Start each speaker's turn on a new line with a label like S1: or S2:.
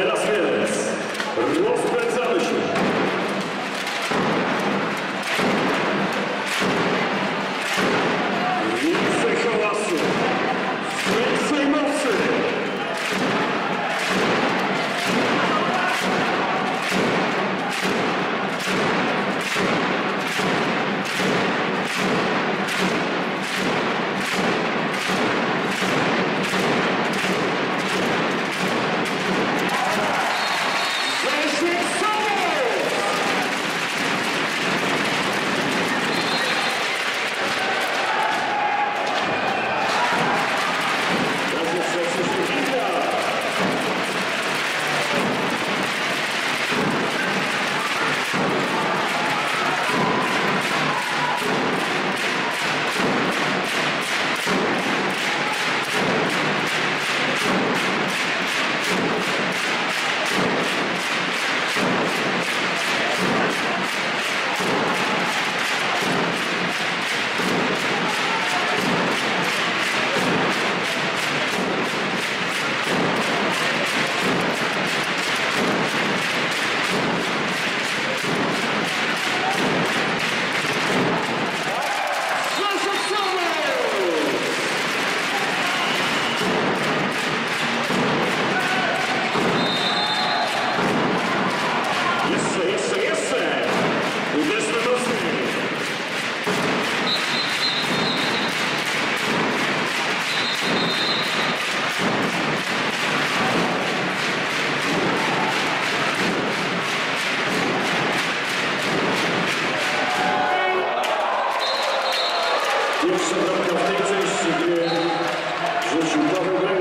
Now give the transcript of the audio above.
S1: de las redes. Pierwsza bramka w tej części gry rzucił Paweł Gregon.